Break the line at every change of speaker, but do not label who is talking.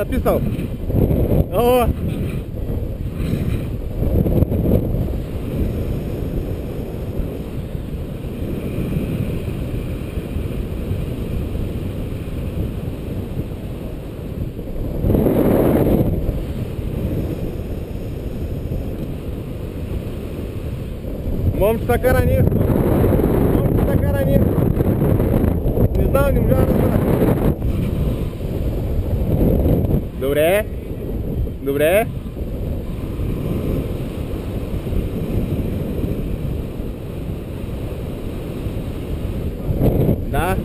napisał. O! Мом така раніше. Мом така раніше. Не знав, не вже розбирати. Dovré. Dovré. Tá?